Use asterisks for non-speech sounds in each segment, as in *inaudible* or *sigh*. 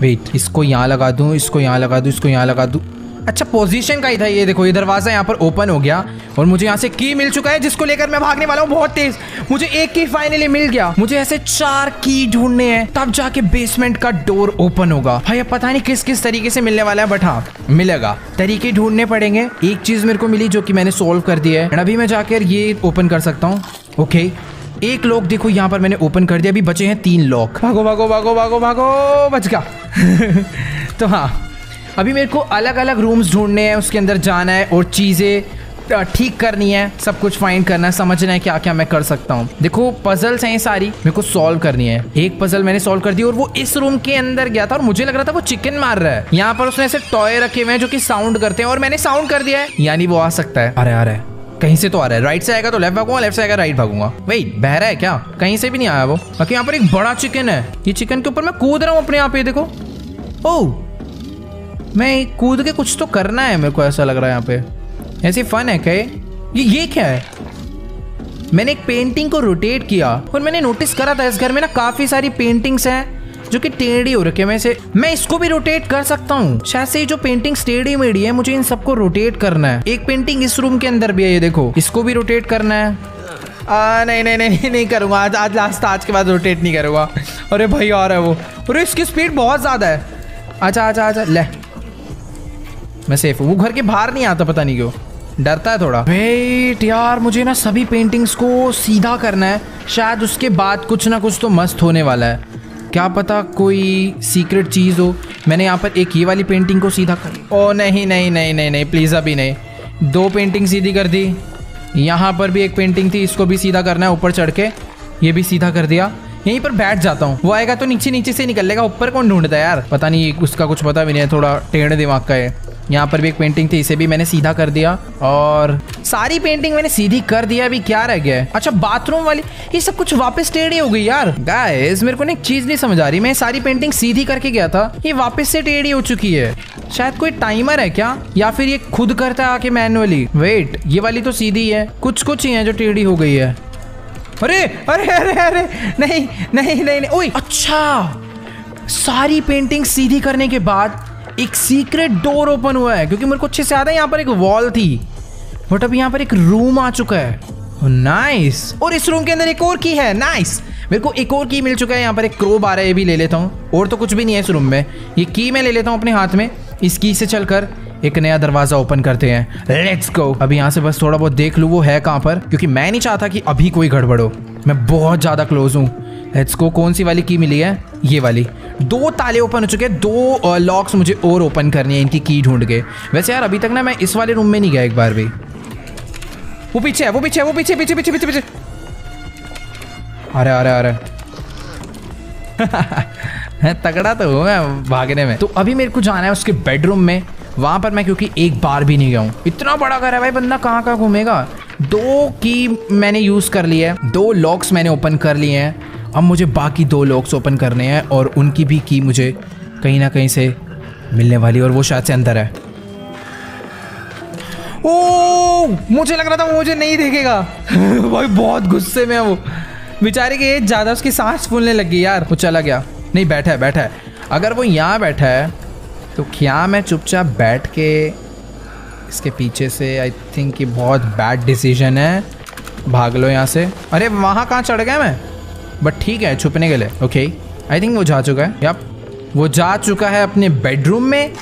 Wait इसको यहाँ लगा दूँ, इसको यहाँ लगा दूँ, इसको यहाँ लगा दूँ। अच्छा पोजीशन का ही था ये देखो, ये दरवाज़ा यहाँ पर ओपन हो गया और मुझे यहाँ से की मिल चुका है, जिसको लेकर मैं भागने वाला हूँ, बहुत तेज। मुझे एक की फाइनली मिल गया। मुझे ऐसे चार की ढूँढने हैं, तब जाके बेसमेंट का डोर ओपन होगा। भाई अब पता नहीं किस किस तरीके से मिलने वाला है बट हाँ मिलेगा। तरीके ढूँढने पड़ेंगे। एक चीज़ मेरे को मिली जो कि मैंने सोल्व कर दिया है। अभी मैं जाकर ये ओपन कर सकता हूँ। ओके एक लॉक देखो, यहाँ पर मैंने ओपन कर दिया, अभी बचे हैं तीन लॉक भागो भागो भागो भागो भागो, बच गया। *laughs* तो हाँ अभी मेरे को अलग अलग रूम्स ढूँढने हैं, उसके अंदर जाना है और चीज़ें ठीक करनी है, सब कुछ फाइंड करना है, समझना है क्या क्या मैं कर सकता हूँ। देखो पजल्स हैं सारी, मेरे को सॉल्व करनी है। एक पजल मैंने सॉल्व कर दी और वो इस रूम के अंदर गया था और मुझे लग रहा था वो चिकन मार रहा है। यहाँ पर उसने ऐसे टॉय रखे हुए हैं जो कि साउंड करते हैं और मैंने साउंड कर दिया है। यानी वो आ सकता है। अरे है कहीं से तो आ रहा है। राइट से आएगा तो लेफ़्ट भागूँगा लेफ़्ट से आएगा राइट भागूँगा। वही बह रहा है क्या? कहीं से भी नहीं आया वो। बाकी यहाँ पर एक बड़ा चिकन है। ये चिकन के ऊपर मैं कूद रहा हूँ अपने यहाँ पे देखो। ओ मैं कूद के कुछ तो करना है, मेरे को ऐसा लग रहा है यहाँ पे। ऐसी फन है क्या ये? ये क्या है? मैंने एक पेंटिंग को रोटेट किया और मैंने नोटिस करा था इस घर में ना, काफ़ी सारी पेंटिंग्स हैं। जो कि टेढ़ी हो रखे मैं से मैं इसको भी रोटेट कर सकता हूँ। शायद से जो पेंटिंग टेढ़ी मेढ़ी है मुझे इन सबको रोटेट करना है। एक पेंटिंग इस रूम के अंदर भी है ये देखो। इसको भी रोटेट करना है। आ, नहीं नहीं नहीं नहीं करूँगा। आज आज लास्ट आज के बाद रोटेट नहीं करूँगा। अरे भाई रहा है वो। अरे इसकी स्पीड बहुत ज़्यादा है। अच्छा अच्छा अच्छा ले। मैं सेफ़ वो घर के बाहर नहीं आता पता नहीं क्यों। डरता है थोड़ा। वेट यार मुझे ना सभी पेंटिंग्स को सीधा करना है। शायद उसके बाद कुछ ना कुछ तो मस्त होने वाला है। क्या पता कोई सीक्रेट चीज़ हो। मैंने यहाँ पर एक ये वाली पेंटिंग को सीधा कर ओ नहीं नहीं नहीं नहीं नहीं प्लीज़ अभी नहीं। दो पेंटिंग सीधी कर दी। यहाँ पर भी एक पेंटिंग थी, इसको भी सीधा करना है, ऊपर चढ़ के। ये भी सीधा कर दिया। यहीं पर बैठ जाता हूँ। वो आएगा तो नीचे नीचे से निकल लेगा ऊपर कौन ढूंढता है यार? पता नहीं, उसका कुछ पता भी नहीं है, थोड़ा टेढ़ दिमाग का है। यहाँ पर भी एक पेंटिंग थी, इसे भी मैंने सीधा कर दिया और सारी पेंटिंग मैंने सीधी कर दिया अभी क्या रह गया अच्छा बाथरूम वाली, ये सब कुछ वापस टेढ़ी हो गई यार। गाइस मेरे को ना एक चीज़ नहीं समझ आ रही, मैं सारी पेंटिंग सीधी करके गया था, ये वापस से टेढ़ी हो चुकी है। शायद कोई टाइमर है क्या? या फिर ये खुद करता है आके मैनुअली वेट ये वाली तो सीधी है कुछ कुछ ही है जो टेढ़ी हो गई है। अरे अरे अरे अरे, नहीं नहीं नहीं नहीं, ओए अच्छा! सारी पेंटिंग सीधी करने के बाद एक सीक्रेट डोर ओपन हुआ है, क्योंकि मेरे को अच्छे से याद है, यहाँ पर एक वॉल थी। बट अब यहाँ पर एक रूम आ चुका है। नाइस और इस रूम के अंदर एक और की है नाइस मेरे को एक और की मिल चुका है, यहाँ पर एक क्रोब आ रहा है, ये भी ले लेता हूँ। और तो कुछ भी नहीं है इस रूम में। ये की मैं ले लेता हूँ अपने हाथ में। इस की से चलकर एक नया दरवाज़ा ओपन करते हैं। लेट्स गो अभी यहाँ से बस थोड़ा बहुत देख लू, वो है कहाँ पर? क्योंकि मैं नहीं चाहता कि अभी कोई गड़बड़ हो। मैं बहुत ज़्यादा क्लोज हूँ। लेट्स गो कौन सी वाली की मिली है? ये वाली। दो ताले ओपन हो चुके हैं, दो लॉक्स मुझे और ओपन करनी है, इनकी की ढूंढ के। वैसे यार, अभी तक ना मैं इस वाले रूम में नहीं गया एक बार भी। वो पीछे है, वो पीछे है, वो पीछे पीछे पीछे पीछे पीछे। अरे अरे अरे। *laughs* तगड़ा तो हूँ मैं भागने में। तो अभी मेरे को जाना है उसके बेडरूम में। वहाँ पर मैं क्योंकि एक बार भी नहीं गया हूँ। इतना बड़ा घर है भाई, बंदा कहाँ कहाँ घूमेगा? दो की मैंने यूज़ कर ली है, दो लॉक्स मैंने ओपन कर लिए हैं। अब मुझे बाकी दो लॉक्स ओपन करने हैं और उनकी भी की मुझे कहीं ना कहीं से मिलने वाली और वो शायद से अंदर है। ओ, मुझे लग रहा था वो मुझे नहीं देखेगा। *laughs* भाई, बहुत गुस्से में है वो। बेचारे की ज़्यादा उसकी सांस फूलने लगी यार। वो चला गया। नहीं, बैठा है बैठा है। अगर वो यहाँ बैठा है तो क्या मैं चुपचाप बैठ के इसके पीछे से आई थिंक ये बहुत बैड डिसीज़न है। भाग लो यहाँ से। अरे, वहाँ कहाँ चढ़ गया मैं? बट ठीक है, छुपने के लिए। ओके आई थिंक वो जा चुका है। यप वो जा चुका है अपने बेडरूम में।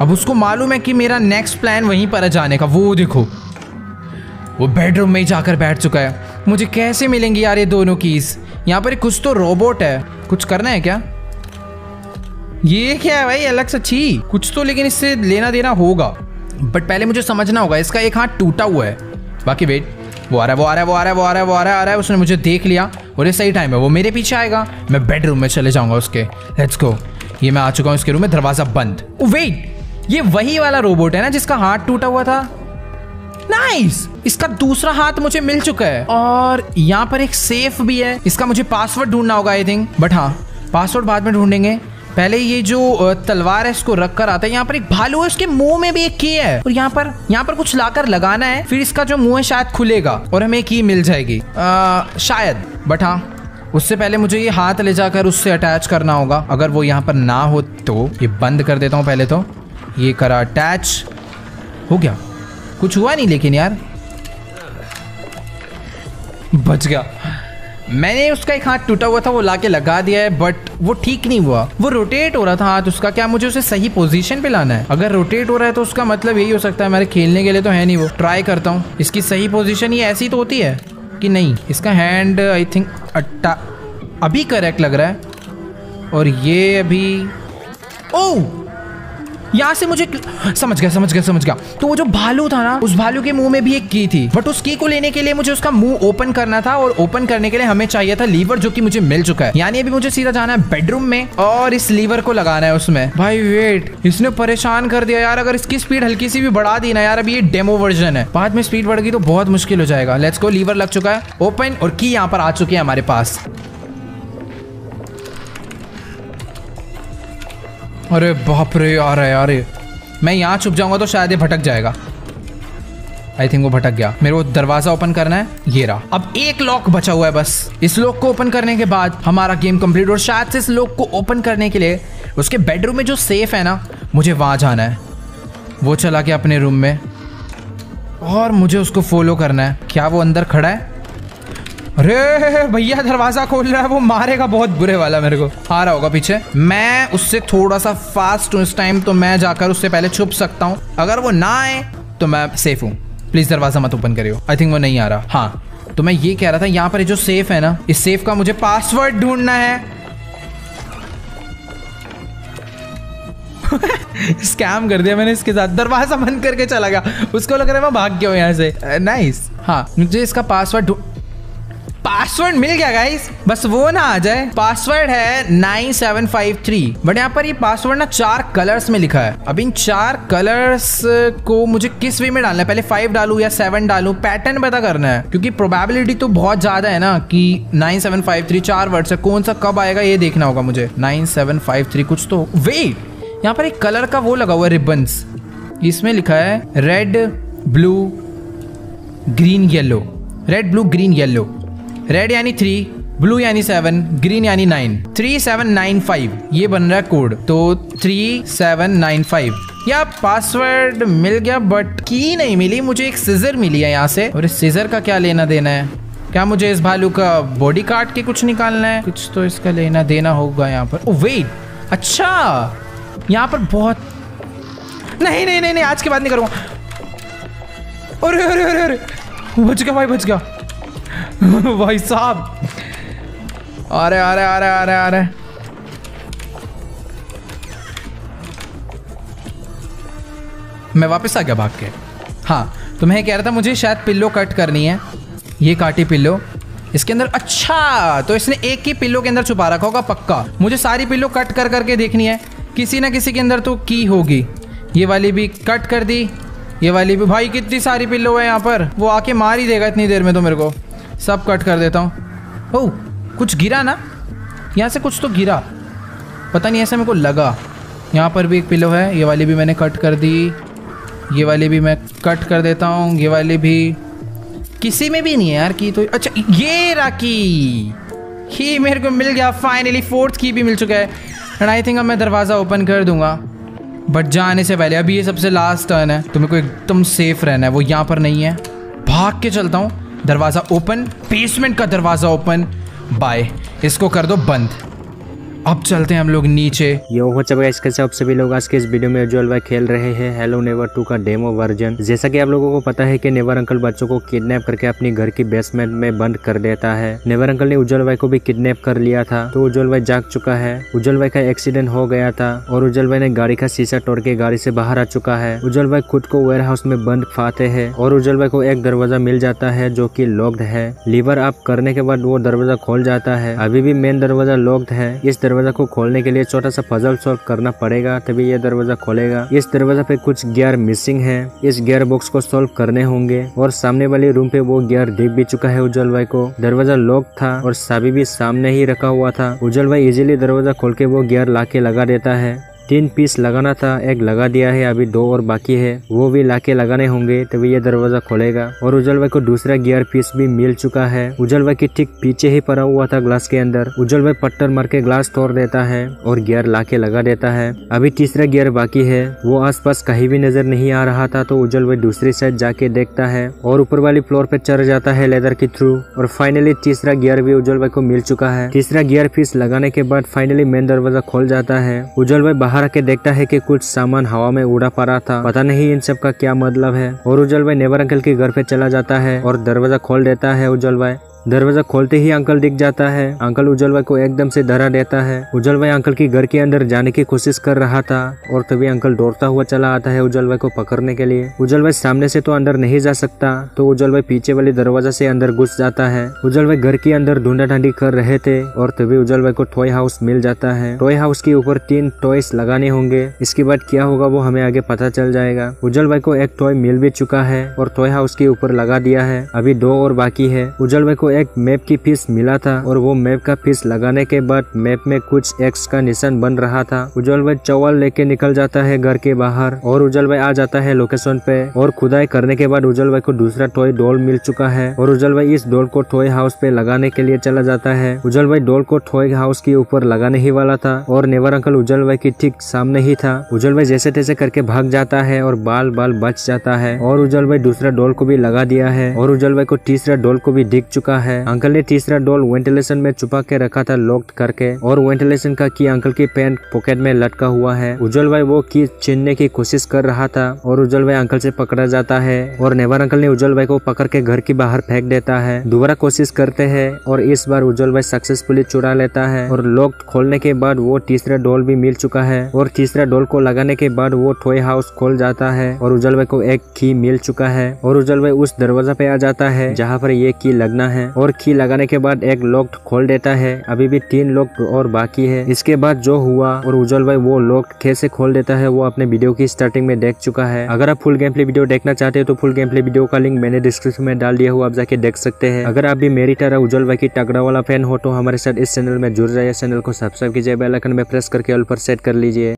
अब उसको मालूम है कि मेरा नेक्स्ट प्लान वहीं पर है जाने का। वो देखो। वो बेडरूम में ही जाकर बैठ चुका है। मुझे कैसे मिलेंगी यार ये दोनों कीज यहाँ पर कुछ तो रोबोट है। कुछ करना है क्या? ये क्या है भाई? अलग से अच्छी। कुछ तो लेकिन इससे लेना देना होगा। बट पहले मुझे समझना होगा। इसका एक हाथ टूटा हुआ है। बाकी वेट वो आ रहा है, वो आ रहा है, वो आ रहा है, वो आ रहा है, वो आ रहा आ रहा है। उसने मुझे देख लिया। और ये सही टाइम है वो मेरे पीछे आएगा मैं बेडरूम में चले जाऊँगा उसके। लेट्स गो ये मैं आ चुका हूँ उसके रूम में दरवाज़ा बंद। वेट ये वही वाला रोबोट है ना जिसका हाथ टूटा हुआ था? Nice nice! इसका दूसरा हाथ मुझे मिल चुका है। और यहाँ पर एक सेफ़ भी है। इसका मुझे पासवर्ड ढूंढना होगा आई थिंक बट हाँ पासवर्ड बाद में ढूंढेंगे। पहले ये जो तलवार है इसको रख कर आता है। यहाँ पर एक भालू है उसके मुँह में भी एक की है। और यहाँ पर यहाँ पर कुछ लाकर लगाना है फिर इसका जो मुँह है शायद खुलेगा और हमें की मिल जाएगी। आ, शायद। बट हाँ उससे पहले मुझे ये हाथ ले जाकर उससे अटैच करना होगा। अगर वो यहाँ पर ना हो तो ये बंद कर देता हूँ पहले तो। ये करा अटैच हो गया। कुछ हुआ नहीं लेकिन यार। बच गया। मैंने उसका एक हाथ टूटा हुआ था, वो लाके लगा दिया है बट वो ठीक नहीं हुआ। वो रोटेट हो रहा था हाथ उसका। क्या मुझे उसे सही पोजीशन पे लाना है? अगर रोटेट हो रहा है तो उसका मतलब यही हो सकता है मेरे खेलने के लिए तो है नहीं वो। ट्राई करता हूँ। इसकी सही पोजीशन ये ऐसी तो होती है। कि नहीं? इसका हैंड आई थिंक अट्टा अभी करेक्ट लग रहा है। और ये अभी ओह यहाँ से मुझे समझ गया समझ गया समझ गया। तो वो जो भालू था ना, उस भालू के मुँह में भी एक की थी। बट उस की को लेने के लिए मुझे उसका मुँह ओपन करना था और ओपन करने के लिए हमें चाहिए था लीवर जो कि मुझे मिल चुका है। यानी अभी मुझे सीधा जाना है बेडरूम में और इस लीवर को लगाना है उसमें। भाई वेट इसने परेशान कर दिया यार। अगर इसकी स्पीड हल्की सी भी बढ़ा दी ना यार, अभी ये डेमो वर्जन है। बाद में स्पीड बढ़ गई तो बहुत मुश्किल हो जाएगा। लेट्स को लीवर लग चुका है। ओपन और की यहाँ पर आ चुकी है हमारे पास। अरे बाप रे, आ रहा यार यार मैं यहाँ छुप जाऊँगा तो शायद ये भटक जाएगा। आई थिंक वो भटक गया। मेरे को दरवाज़ा ओपन करना है, ये रहा। अब एक लॉक बचा हुआ है बस। इस लॉक को ओपन करने के बाद हमारा गेम कंप्लीट और शायद से इस लॉक को ओपन करने के लिए उसके बेडरूम में जो सेफ़ है ना, मुझे वहाँ जाना है। वो चला गया अपने रूम में। और मुझे उसको फॉलो करना है। क्या वो अंदर खड़ा है? अरे भैया, दरवाज़ा खोल रहा है, वो मारेगा बहुत बुरे वाला मेरे को। आ रहा होगा पीछे। मैं उससे थोड़ा सा फास्ट हूँ इस टाइम तो मैं जाकर उससे पहले छुप सकता हूँ। अगर वो ना आए तो मैं सेफ़ हूँ। प्लीज़ दरवाज़ा मत ओपन करियो। आई थिंक वो नहीं आ रहा। हाँ। तो मैं ये कह रहा था, यहाँ पर जो सेफ़ है ना, इस सेफ़ का मुझे पासवर्ड ढूंढना है। *laughs* स्कैम कर दिया मैंने इसके साथ। दरवाज़ा बंद करके चला गया। उसको लग रहा है मैं भाग गया हूँ यहाँ से। नाइस हाँ मुझे इसका पासवर्ड पासवर्ड मिल गया गाइस बस वो ना आ जाए। पासवर्ड है 9753 बट यहाँ पर ये पासवर्ड ना चार कलर्स में लिखा है। अब इन चार कलर्स को मुझे किस वे में डालना है? पहले फाइव डालू या सेवन डालू? पैटर्न पता करना है। क्योंकि प्रोबेबिलिटी तो बहुत ज़्यादा है ना कि 9753 चार वर्ड से कौन सा कब आएगा, ये देखना होगा मुझे। 9753 कुछ तो। वेट यहाँ पर एक कलर का वो लगा हुआ है रिबन्स इसमें लिखा है red blue green yellow red blue green yellow red यानी थ्री ब्लू यानी सेवन ग्रीन यानी nine three seven nine five ये बन रहा है कोड तो थ्री सेवन नाइन फाइव या पासवर्ड मिल गया बट की नहीं मिली. मुझे एक सीजर मिली है यहाँ से. और इस सीजर का क्या लेना देना है? क्या मुझे इस भालू का बॉडी काट के कुछ निकालना है? कुछ तो इसका लेना देना होगा यहाँ पर. ओ वेट अच्छा. यहाँ पर बहुत नहीं नहीं नहीं नहीं. आज के बाद नहीं करूँगा. अरे अरे अरे अरे. बच गया भाई, बच गया. *laughs* भाई साहब। अरे अरे अरे अरे अरे मैं वापस आ गया भाग के। हाँ तो मैं कह रहा था, मुझे शायद पिल्लो कट करनी है। ये काटी पिल्लो। इसके अंदर अच्छा तो इसने एक ही पिल्लो के अंदर छुपा रखा होगा, पक्का। मुझे सारी पिल्लो कट कर करके देखनी है। किसी ना किसी के अंदर तो की होगी। ये वाली भी कट कर दी। ये वाली भी भाई, कितनी सारी पिल्लो है यहाँ पर। वो आके मार ही देगा इतनी देर में तो मेरे को। सब कट कर देता हूँ। ओ कुछ गिरा ना? यहाँ से कुछ तो गिरा। पता नहीं ऐसा मेरे को लगा। यहाँ पर भी एक पिलो है, ये वाली भी मैंने कट कर दी। ये वाली भी मैं कट कर देता हूँ, ये वाली भी। किसी में भी नहीं है यार, की तो अच्छा ये राकी ही, मेरे को मिल गया फाइनली फोर्थ की भी मिल चुका है। एंड आई थिंक अब मैं दरवाज़ा ओपन कर दूँगा। बट जाने से पहले, अभी ये सबसे लास्ट टर्न है तो मेरे को एकदम सेफ़ रहना है, वो यहाँ पर नहीं है। भाग के चलता हूँ। दरवाज़ा ओपन बेसमेंट का दरवाज़ा ओपन बाय इसको कर दो बंद. अब चलते हैं हम लोग नीचे। यो हो चुका इसके सब सभी लोग? आज के इस वीडियो में उज्जवल भाई खेल रहे हैं हेलो नेवर टू का डेमो वर्जन जैसा कि आप लोगों को पता है कि नेवर अंकल बच्चों को किडनैप करके अपनी घर की बेसमेंट में बंद कर देता है। नेवर अंकल ने उज्जवल भाई को भी किडनैप कर लिया था तो उज्जवल भाई जाग चुका है। उज्जवल भाई का एक्सीडेंट हो गया था, और उज्जवल भाई ने गाड़ी का शीशा तोड़ के गाड़ी से बाहर आ चुका है। उज्जवल भाई खुद को वेयर हाउस में बंद पाते है, और उज्जवल भाई को एक दरवाज़ा मिल जाता है जो की लॉक्ड है। लीवर आप करने के बाद वो दरवाज़ा खोल जाता है। अभी भी मेन दरवाज़ा लॉक्ड है। इस दरवाज़ा को खोलने के लिए छोटा सा फजल सॉल्व करना पड़ेगा, तभी यह दरवाज़ा खोलेगा। इस दरवाज़ा पे कुछ गियर मिसिंग है। इस गियर बॉक्स को सोल्व करने होंगे और सामने वाले रूम पे वो गियर देख भी चुका है उज्जवल भाई को। दरवाज़ा लॉक था और साबी भी सामने ही रखा हुआ था। उज्जवल भाई इजिली दरवाज़ा खोल के वो गियर लाके लगा देता है। तीन पीस लगाना था, एक लगा दिया है, अभी दो और बाकी है। वो भी लाके लगाने होंगे, तभी ये दरवाज़ा खोलेगा। और उज्जवल भाई को दूसरा गियर पीस भी मिल चुका है। उज्जवल भाई की ठीक पीछे ही पड़ा हुआ था ग्लास के अंदर। उज्जवल भाई पट्टर मार के ग्लास तोड़ देता है और गियर लाके लगा देता है। अभी तीसरा गियर बाकी है। वो आसपास कहीं भी नज़र नहीं आ रहा था तो उज्जवल भाई दूसरी साइड जाके देखता है और ऊपर वाली फ्लोर पे चढ़ जाता है लेदर के थ्रू। और फाइनली तीसरा गियर भी उज्जवल भाई को मिल चुका है। तीसरा गियर पीस लगाने के बाद फाइनली मेन दरवाज़ा खोल जाता है। उज्जवल भाई बाहर आके देखता है कि कुछ सामान हवा में उड़ा पा रहा था। पता नहीं इन सब का क्या मतलब है। और उज्जवल भाई नेवर अंकल के घर पे चला जाता है और दरवाज़ा खोल देता है उज्जवल भाई। दरवाज़ा खोलते ही अंकल दिख जाता है। अंकल उज्जवल भाई को एकदम से धरा देता है। उज्जवल भाई अंकल की घर के अंदर जाने की कोशिश कर रहा था और तभी अंकल दौड़ता हुआ चला आता है उज्जवल भाई को पकड़ने के लिए। उज्जवल भाई सामने से तो अंदर नहीं जा सकता तो उज्जवल भाई पीछे वाले दरवाज़ा से अंदर घुस जाता है। उज्जवल भाई घर के अंदर ढूंढा ढांडी कर रहे थे और तभी उज्जवल भाई को टॉय हाउस मिल जाता है। टॉय हाउस के ऊपर तीन टॉयस लगाने होंगे। इसके बाद क्या होगा वो हमें आगे पता चल जाएगा। उज्जवल भाई को एक टॉय मिल भी चुका है और टॉय हाउस के ऊपर लगा दिया है। अभी दो और बाकी है। उज्जवल भाई को एक मैप की पीस मिला था और वो मैप का पीस लगाने के बाद मैप में कुछ एक्स का निशान बन रहा था। उज्जवल भाई चौवल लेके निकल जाता है घर के बाहर और उज्जवल भाई आ जाता है लोकेशन पे और खुदाई करने के बाद उज्जवल भाई को दूसरा टॉय डोल मिल चुका है और उज्जवल भाई इस डोल को टॉय हाउस पे लगाने के लिए चला जाता है। उज्जवल भाई डोल को टॉय हाउस के ऊपर लगाने ही वाला था और नेवर अंकल उज्जवल भाई की ठीक सामने ही था। उज्जवल भाई जैसे तैसे करके भाग जाता है और बाल बाल बच जाता है और उज्जवल भाई दूसरा डोल को भी लगा दिया है और उज्जवल भाई को तीसरा डोल को भी दिख चुका है। अंकल ने तीसरा डोल वेंटिलेशन में छुपा के रखा था लॉक करके और वेंटिलेशन का की अंकल की पैंट पॉकेट में लटका हुआ है। उज्जवल भाई वो की छीनने की कोशिश कर रहा था और उज्जवल भाई अंकल से पकड़ा जाता है और नेवर अंकल ने उज्जवल भाई को पकड़ के घर के बाहर फेंक देता है। दोबारा कोशिश करते हैं और इस बार उज्जवल भाई सक्सेसफुली चुरा लेता है और लॉक खोलने के बाद वो तीसरा डोल भी मिल चुका है और तीसरा डोल को लगाने के बाद वो टॉय हाउस खोल जाता है और उज्जवल भाई को एक की मिल चुका है और उज्जवल भाई उस दरवाज़ा पे आ जाता है जहाँ पर ये की लगना है। और की लगाने के बाद एक लॉक खोल देता है। अभी भी तीन लॉक और बाकी है। इसके बाद जो हुआ और उज्जवल भाई वो लॉक कैसे खोल देता है वो अपने वीडियो की स्टार्टिंग में देख चुका है। अगर आप फुल गेम प्ले वीडियो देखना चाहते हो तो फुल गेम प्ले वीडियो का लिंक मैंने डिस्क्रिप्शन में डाल दिया हुआ आप जाके देख सकते हैं। अगर आप भी मेरी तरह उज्जवल भाई की तगड़ा वाला फ़ैन हो तो हमारे साथ इस चैनल में जुड़ जाइए। चैनल को सब्सक्राइब कीजिए बेल आइकन में प्रेस करके ऑल पर सेट कर लीजिए।